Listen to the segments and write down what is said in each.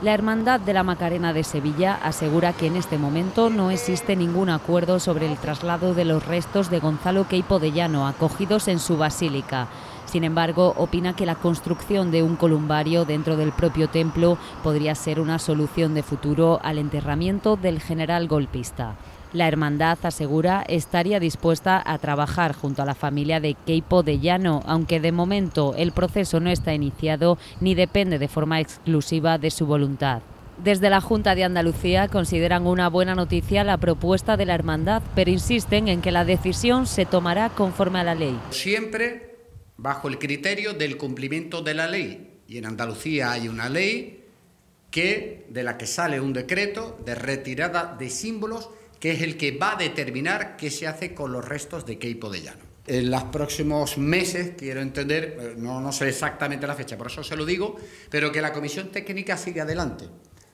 La Hermandad de la Macarena de Sevilla asegura que en este momento no existe ningún acuerdo sobre el traslado de los restos de Gonzalo Queipo de Llano acogidos en su basílica. Sin embargo, opina que la construcción de un columbario dentro del propio templo podría ser una solución de futuro al enterramiento del general golpista. La hermandad asegura estaría dispuesta a trabajar junto a la familia de Keipo de Llano, aunque de momento el proceso no está iniciado ni depende de forma exclusiva de su voluntad. Desde la Junta de Andalucía consideran una buena noticia la propuesta de la hermandad, pero insisten en que la decisión se tomará conforme a la ley. Siempre bajo el criterio del cumplimiento de la ley. Y en Andalucía hay una ley que de la que sale un decreto de retirada de símbolos que es el que va a determinar qué se hace con los restos de Keipo de Llano. En los próximos meses, quiero entender, eh, no, no sé exactamente la fecha, por eso se lo digo, pero que la comisión técnica siga adelante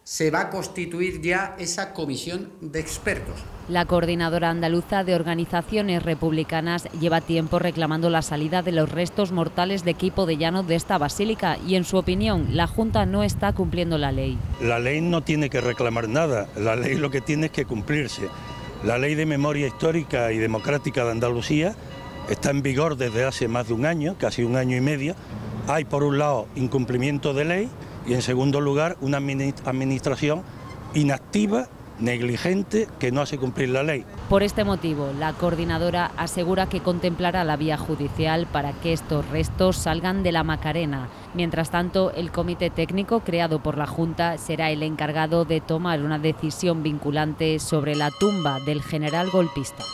se va a constituir ya esa comisión de expertos. La coordinadora andaluza de organizaciones republicanas lleva tiempo reclamando la salida de los restos mortales de equipo de llano de esta basílica y en su opinión la Junta no está cumpliendo la ley. La ley no tiene que reclamar nada, la ley lo que tiene es que cumplirse. La ley de memoria histórica y democrática de Andalucía está en vigor desde hace más de un año, casi un año y medio. Hay por un lado incumplimiento de ley y en segundo lugar una administración inactiva negligente que no hace cumplir la ley. Por este motivo, la coordinadora asegura que contemplará la vía judicial para que estos restos salgan de la Macarena. Mientras tanto, el comité técnico creado por la Junta será el encargado de tomar una decisión vinculante sobre la tumba del general golpista.